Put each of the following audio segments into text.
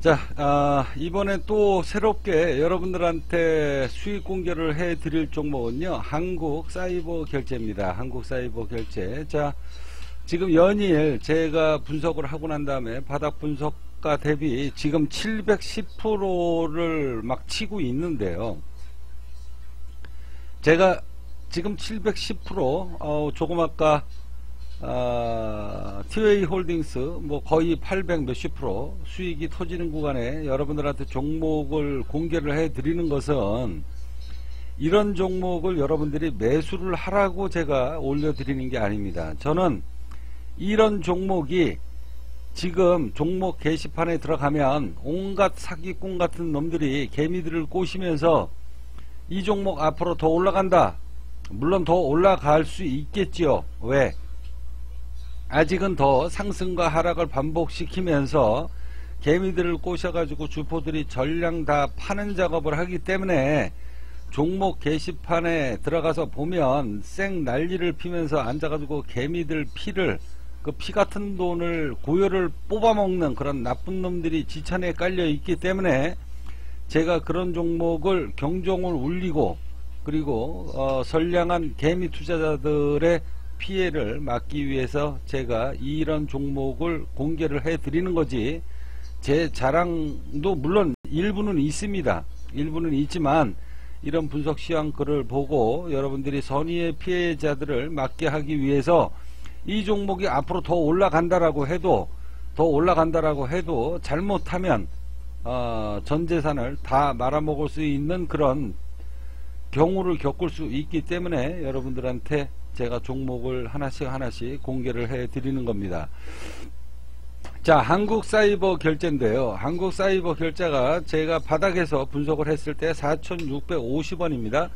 자, 아, 이번에 또 새롭게 여러분들한테 수익 공개를 해 드릴 종목은요, 한국 사이버 결제입니다. 한국 사이버 결제. 자, 지금 연일 제가 분석을 하고 난 다음에 바닥 분석가 대비 지금 710%를 막 치고 있는데요. 제가 지금 710% 어, 조금 아까 어, 티웨이 홀딩스 뭐 거의 800 몇십 프로 수익이 터지는 구간에 여러분들한테 종목을 공개를 해 드리는 것은 이런 종목을 여러분들이 매수를 하라고 제가 올려 드리는 게 아닙니다. 저는 이런 종목이 지금 종목 게시판에 들어가면 온갖 사기꾼 같은 놈들이 개미들을 꼬시면서 이 종목 앞으로 더 올라간다. 물론 더 올라갈 수 있겠지요. 왜? 아직은 더 상승과 하락을 반복시키면서 개미들을 꼬셔가지고 주포들이 전량 다 파는 작업을 하기 때문에 종목 게시판에 들어가서 보면 쌩 난리를 피면서 앉아가지고 개미들 피를 그 피 같은 돈을 고열을 뽑아먹는 그런 나쁜 놈들이 지천에 깔려 있기 때문에 제가 그런 종목을 경종을 울리고 그리고 어, 선량한 개미 투자자들의 피해를 막기 위해서 제가 이런 종목을 공개를 해 드리는 거지 제 자랑도 물론 일부는 있습니다. 일부는 있지만 이런 분석 시황 글을 보고 여러분들이 선의의 피해자들을 막게 하기 위해서 이 종목이 앞으로 더 올라간다라고 해도 더 올라간다라고 해도 잘못하면 어, 전 재산을 다 말아먹을 수 있는 그런 경우를 겪을 수 있기 때문에 여러분들한테 제가 종목을 하나씩 하나씩 공개를 해 드리는 겁니다. 자, 한국 사이버 결제인데요. 한국 사이버 결제가 제가 바닥에서 분석을 했을 때 4,650원입니다.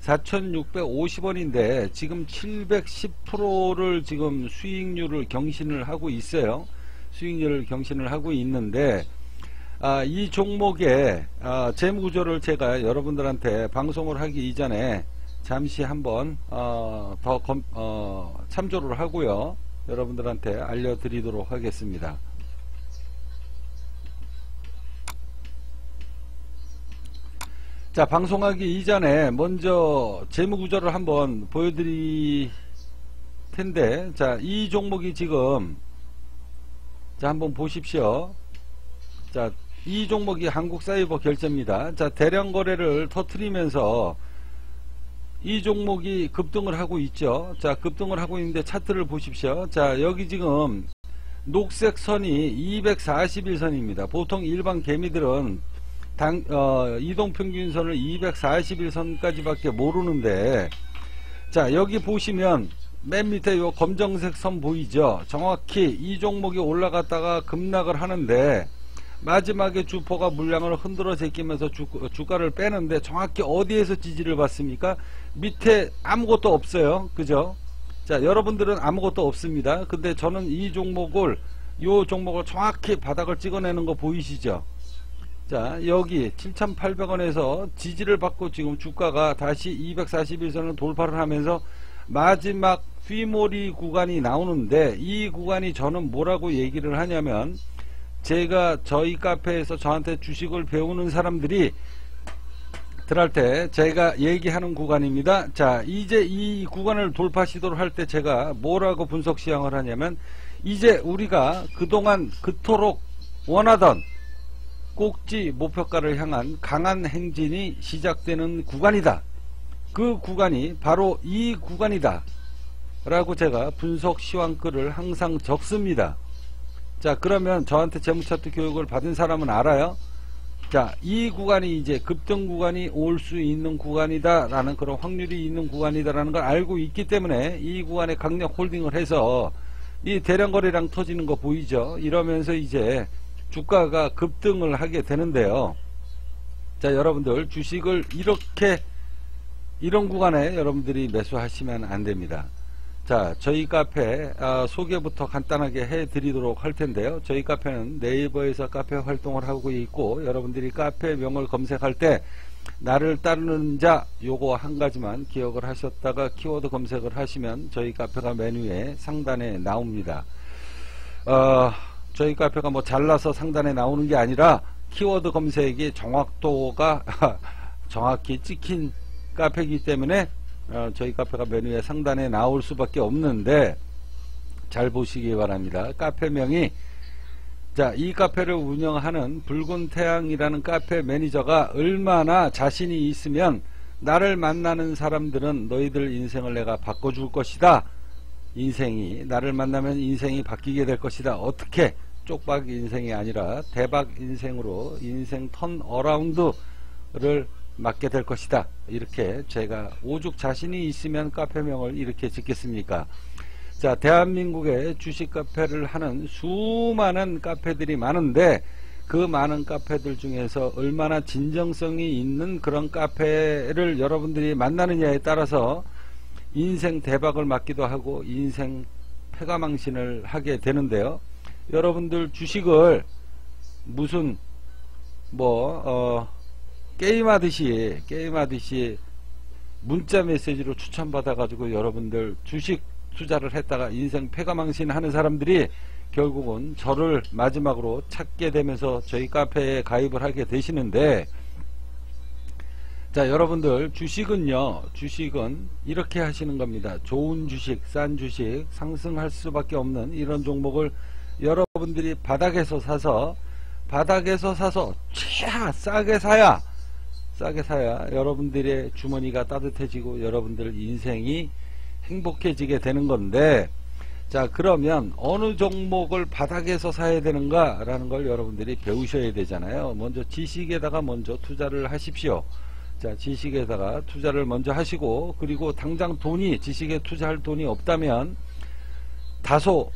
4,650원인데 지금 710%를 지금 수익률을 경신을 하고 있어요. 수익률을 경신을 하고 있는데 아, 이 종목의 아, 재무구조를 제가 여러분들한테 방송을 하기 이전에 잠시 한번 어, 더 검, 어, 참조를 하고요. 여러분들한테 알려드리도록 하겠습니다. 자 방송하기 이전에 먼저 재무구조를 한번 보여드릴 텐데 자이 종목이 지금 자 한번 보십시오. 자이 종목이 한국사이버 결제입니다. 자 대량 거래를 터트리면서 이 종목이 급등을 하고 있죠. 자, 급등을 하고 있는데 차트를 보십시오. 자, 여기 지금 녹색 선이 241선입니다. 보통 일반 개미들은 당, 어, 이동평균선을 241선까지밖에 모르는데 자, 여기 보시면 맨 밑에 요 검정색 선 보이죠? 정확히 이 종목이 올라갔다가 급락을 하는데 마지막에 주포가 물량을 흔들어 제끼면서 주, 주가를 빼는데 정확히 어디에서 지지를 받습니까? 밑에 아무것도 없어요. 그죠? 자, 여러분들은 아무것도 없습니다. 근데 저는 이 종목을, 요 종목을 정확히 바닥을 찍어내는 거 보이시죠? 자, 여기 7,800원에서 지지를 받고 지금 주가가 다시 241선을 돌파를 하면서 마지막 휘몰이 구간이 나오는데 이 구간이 저는 뭐라고 얘기를 하냐면 제가 저희 카페에서 저한테 주식을 배우는 사람들이 들할 때 제가 얘기하는 구간입니다. 자, 이제 이 구간을 돌파 시도를 할 때 제가 뭐라고 분석 시향을 하냐면 이제 우리가 그동안 그토록 원하던 꼭지 목표가를 향한 강한 행진이 시작되는 구간이다. 그 구간이 바로 이 구간이다. 라고 제가 분석 시황글을 항상 적습니다. 자 그러면 저한테 재무차트 교육을 받은 사람은 알아요? 자 이 구간이 이제 급등 구간이 올 수 있는 구간이다 라는 그런 확률이 있는 구간이다 라는 걸 알고 있기 때문에 이 구간에 강력 홀딩을 해서 이 대량 거래량 터지는 거 보이죠? 이러면서 이제 주가가 급등을 하게 되는데요. 자 여러분들 주식을 이렇게 이런 구간에 여러분들이 매수하시면 안됩니다 자, 저희 카페 아, 소개부터 간단하게 해드리도록 할 텐데요. 저희 카페는 네이버에서 카페 활동을 하고 있고 여러분들이 카페명을 검색할 때 나를 따르는 자 요거 한 가지만 기억을 하셨다가 키워드 검색을 하시면 저희 카페가 메뉴에 상단에 나옵니다. 어, 저희 카페가 뭐 잘나서 상단에 나오는 게 아니라 키워드 검색이 정확도가 정확히 찍힌 카페이기 때문에 어, 저희 카페가 메뉴에 상단에 나올 수밖에 없는데 잘 보시기 바랍니다. 카페명이 자, 이 카페를 운영하는 붉은 태양이라는 카페 매니저가 얼마나 자신이 있으면 나를 만나는 사람들은 너희들 인생을 내가 바꿔줄 것이다. 인생이 나를 만나면 인생이 바뀌게 될 것이다. 어떻게 쪽박 인생이 아니라 대박 인생으로 인생 턴 어라운드를 맞게 될 것이다. 이렇게 제가 오죽 자신이 있으면 카페명을 이렇게 짓겠습니까? 자, 대한민국에 주식 카페를 하는 수많은 카페들이 많은데 그 많은 카페들 중에서 얼마나 진정성이 있는 그런 카페를 여러분들이 만나느냐에 따라서 인생 대박을 맞기도 하고 인생 패가망신을 하게 되는데요. 여러분들 주식을 무슨 뭐 어, 게임하듯이 게임하듯이 문자 메시지로 추천받아 가지고 여러분들 주식 투자를 했다가 인생 패가망신 하는 사람들이 결국은 저를 마지막으로 찾게 되면서 저희 카페에 가입을 하게 되시는데 자 여러분들 주식은요 주식은 이렇게 하시는 겁니다. 좋은 주식 싼 주식 상승할 수밖에 없는 이런 종목을 여러분들이 바닥에서 사서 바닥에서 사서 최하 싸게 사야 싸게 사야 여러분들의 주머니가 따뜻해지고 여러분들 인생이 행복해지게 되는 건데 자 그러면 어느 종목을 바닥에서 사야 되는가 라는 걸 여러분들이 배우셔야 되잖아요. 먼저 지식에다가 먼저 투자를 하십시오. 자 지식에다가 투자를 먼저 하시고 그리고 당장 돈이 지식에 투자할 돈이 없다면 다소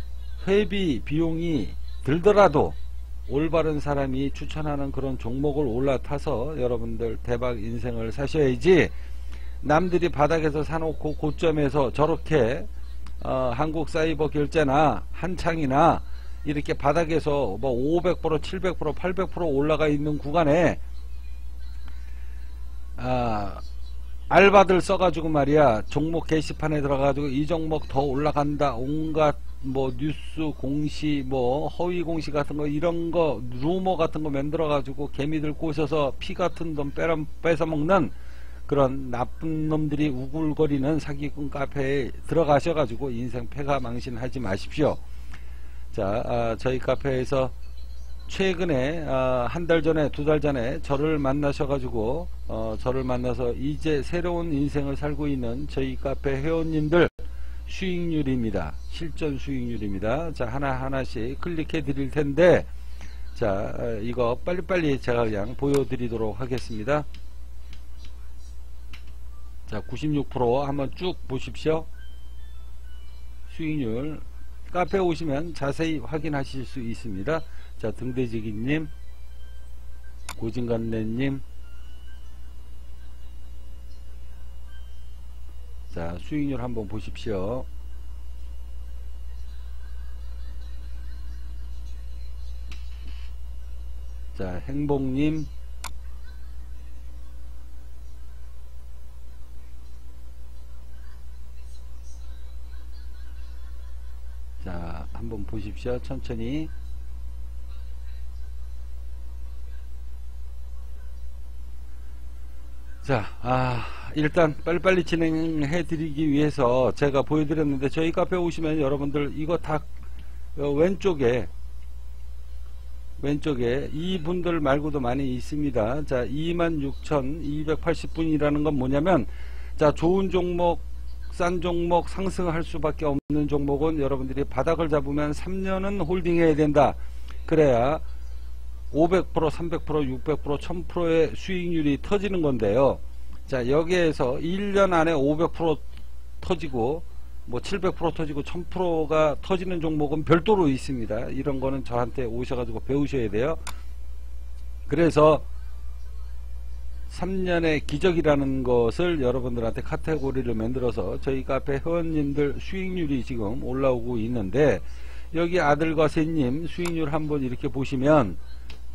회비 비용이 들더라도 올바른 사람이 추천하는 그런 종목을 올라타서 여러분들 대박 인생을 사셔야지 남들이 바닥에서 사놓고 고점에서 저렇게 어, 한국 사이버 결제나 한창이나 이렇게 바닥에서 뭐 500%, 700%, 800% 올라가 있는 구간에 아, 알바들 써가지고 말이야. 종목 게시판에 들어가지고 이 종목 더 올라간다. 온갖 뭐 뉴스 공시 뭐 허위 공시 같은 거 이런 거 루머 같은 거 만들어 가지고 개미들 꼬셔서 피 같은 돈 뺏어 먹는 그런 나쁜 놈들이 우글거리는 사기꾼 카페에 들어가셔 가지고 인생 패가 망신하지 마십시오. 자, 아, 저희 카페에서 최근에 아, 한달 전에 두 달 전에 저를 만나셔가지고 어, 저를 만나서 이제 새로운 인생을 살고 있는 저희 카페 회원님들 수익률입니다. 실전 수익률입니다. 자 하나 하나씩 클릭해 드릴 텐데 자 아, 이거 빨리빨리 제가 그냥 보여드리도록 하겠습니다. 자, 96% 한번 쭉 보십시오. 수익률 카페 오시면 자세히 확인하실 수 있습니다. 자, 등대지기님, 고진간내님, 자, 수익률 한번 보십시오. 자, 행복님, 자 한번 보십시오. 천천히. 자 아, 일단 빨리빨리 진행해 드리기 위해서 제가 보여드렸는데 저희 카페 오시면 여러분들 이거 다 어, 왼쪽에 왼쪽에 이분들 말고도 많이 있습니다 자 26,280분이라는 건 뭐냐면 자 좋은 종목 싼 종목 상승할 수밖에 없는 종목은 여러분들이 바닥을 잡으면 3년은 홀딩해야 된다. 그래야 500%, 300%, 600%, 1000%의 수익률이 터지는 건데요. 자, 여기에서 1년 안에 500% 터지고 뭐 700% 터지고 1000%가 터지는 종목은 별도로 있습니다. 이런 거는 저한테 오셔가지고 배우셔야 돼요. 그래서 3년의 기적이라는 것을 여러분들한테 카테고리를 만들어서 저희 카페 회원님들 수익률이 지금 올라오고 있는데 여기 아들과 새님 수익률 한번 이렇게 보시면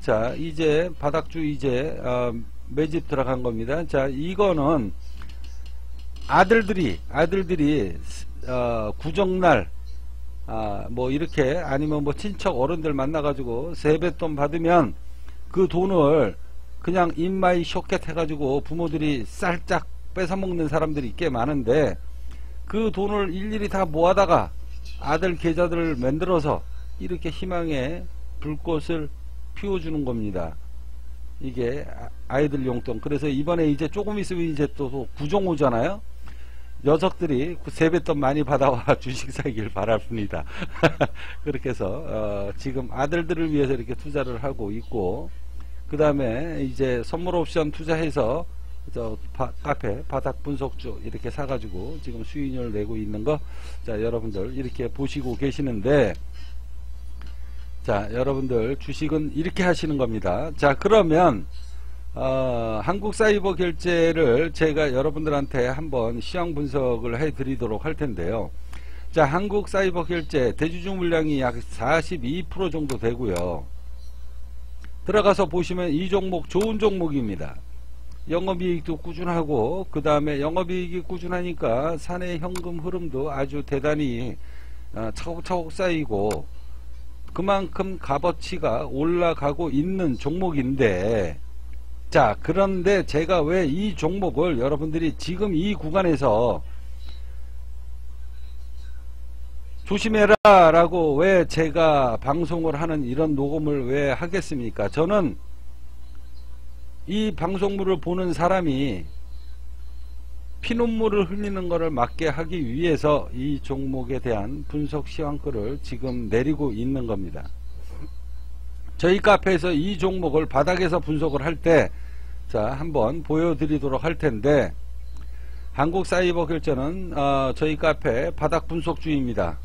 자 이제 바닥주 이제 어, 매집 들어간 겁니다 자 이거는 아들들이 아들들이 어, 구정날 아, 뭐 이렇게 아니면 뭐 친척 어른들 만나가지고 세뱃돈 받으면 그 돈을 그냥 in my pocket 해가지고 부모들이 살짝 뺏어먹는 사람들이 꽤 많은데 그 돈을 일일이 다 모아다가 아들 계좌들을 만들어서 이렇게 희망의 불꽃을 피워주는 겁니다. 이게 아- 아이들 용돈. 그래서 이번에 이제 조금 있으면 이제 또 구정 오잖아요. 녀석들이 그 세뱃돈 많이 받아와 주길 바랄 뿐이다. 그렇게 해서 어, 지금 아들들을 위해서 이렇게 투자를 하고 있고 그 다음에 이제 선물 옵션 투자해서 저 바- 카페 바닥 분석주 이렇게 사가지고 지금 수익률 내고 있는 거 자 여러분들 이렇게 보시고 계시는데 자 여러분들 주식은 이렇게 하시는 겁니다. 자 그러면 어, 한국 사이버 결제를 제가 여러분들한테 한번 시황 분석을 해 드리도록 할 텐데요. 자, 한국 사이버 결제 대주주 물량이 약 42% 정도 되고요. 들어가서 보시면 이 종목 좋은 종목입니다. 영업이익도 꾸준하고 그 다음에 영업이익이 꾸준하니까 사내 현금 흐름도 아주 대단히 어, 차곡차곡 쌓이고 그만큼 값어치가 올라가고 있는 종목인데 자, 그런데 제가 왜 이 종목을 여러분들이 지금 이 구간에서 조심해라 라고 왜 제가 방송을 하는 이런 녹음을 왜 하겠습니까? 저는 이 방송물을 보는 사람이 피눈물을 흘리는 것을 막게 하기 위해서 이 종목에 대한 분석 시황글을 지금 내리고 있는 겁니다. 저희 카페에서 이 종목을 바닥에서 분석을 할 때, 자, 한번 보여드리도록 할 텐데, 한국 사이버 결제는, 어, 저희 카페 바닥 분석주입니다.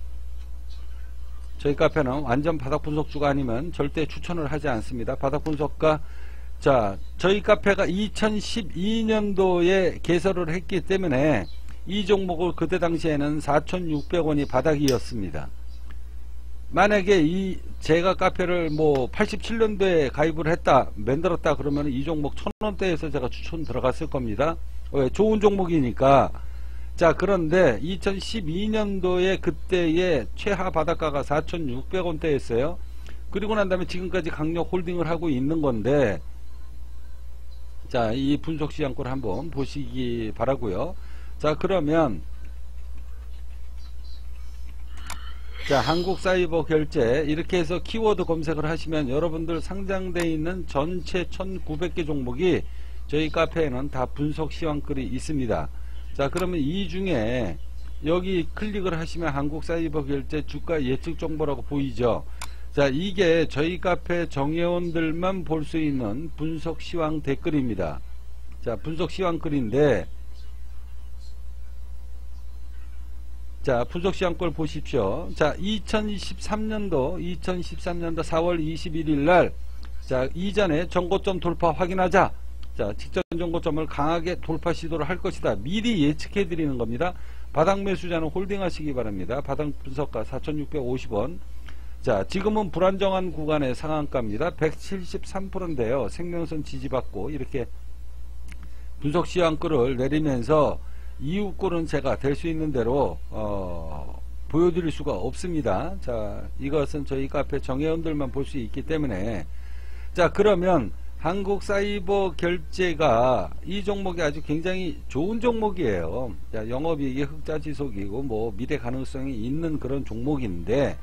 저희 카페는 완전 바닥 분석주가 아니면 절대 추천을 하지 않습니다. 바닥 분석가, 자, 저희 카페가 2012년도에 개설을 했기 때문에 이 종목을 그때 당시에는 4,600원이 바닥이었습니다. 만약에 이 제가 카페를 뭐 87년도에 가입을 했다 만들었다 그러면 이 종목 천원대에서 제가 추천 들어갔을 겁니다. 왜 좋은 종목이니까. 자 그런데 2012년도에 그때의 최하 바닷가가 4,600원대였어요. 그리고 난 다음에 지금까지 강력 홀딩을 하고 있는 건데 자 이 분석 시장권 한번 보시기 바라고요 자 그러면 자, 한국 사이버 결제 이렇게 해서 키워드 검색을 하시면 여러분들 상장되어 있는 전체 1900개 종목이 저희 카페에는 다 분석 시황글이 있습니다. 자, 그러면 이 중에 여기 클릭을 하시면 한국 사이버 결제 주가 예측 정보라고 보이죠. 자, 이게 저희 카페 정회원들만 볼 수 있는 분석 시황 댓글입니다. 자, 분석 시황 글인데 자, 분석 시황 걸 보십시오. 자, 2023년도, 2013년도 4월 21일 날, 자, 이전에 정고점 돌파 확인하자. 자, 직전 정고점을 강하게 돌파 시도를 할 것이다. 미리 예측해 드리는 겁니다. 바닥 매수자는 홀딩 하시기 바랍니다. 바닥 분석가 4,650원. 자, 지금은 불안정한 구간의 상한가입니다. 173%인데요. 생명선 지지받고 이렇게 분석 시황글을 내리면서 이후 꼴은 제가 될 수 있는 대로 어, 보여드릴 수가 없습니다. 자, 이것은 저희 카페 정회원들만 볼 수 있기 때문에 자 그러면 한국 사이버 결제가 이 종목이 아주 굉장히 좋은 종목이에요. 자, 영업이익이 흑자 지속이고 뭐 미래 가능성이 있는 그런 종목인데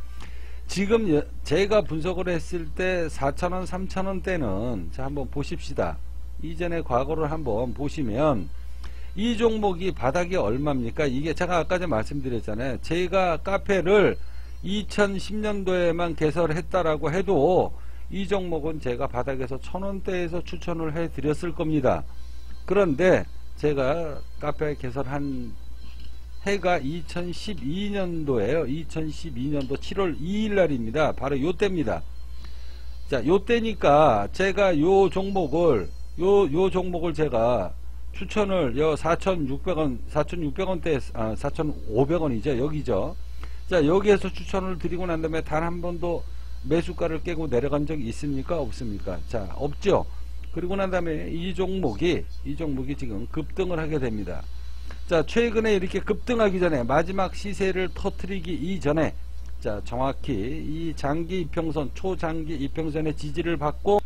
지금 여- 제가 분석을 했을 때 4,000원, 3,000원 대는 자 한번 보십시다. 이전의 과거를 한번 보시면 이 종목이 바닥이 얼마입니까? 이게 제가 아까 전에 말씀드렸잖아요. 제가 카페를 2010년도에만 개설했다라고 해도 이 종목은 제가 바닥에서 천원대에서 추천을 해 드렸을 겁니다. 그런데 제가 카페 개설한 해가 2012년도에요. 2012년도 7월 2일 날입니다. 바로 요 때입니다. 자, 요 때니까 제가 요 종목을 요, 요 종목을 제가 추천을 여 4,600원, 4,600원대, 아, 4,500원이죠. 여기죠. 자, 여기에서 추천을 드리고 난 다음에 단 한 번도 매수가를 깨고 내려간 적이 있습니까? 없습니까? 자, 없죠. 그리고 난 다음에 이 종목이, 이 종목이 지금 급등을 하게 됩니다. 자, 최근에 이렇게 급등하기 전에 마지막 시세를 터트리기 이전에 자, 정확히 이 장기 이평선, 초장기 이평선의 지지를 받고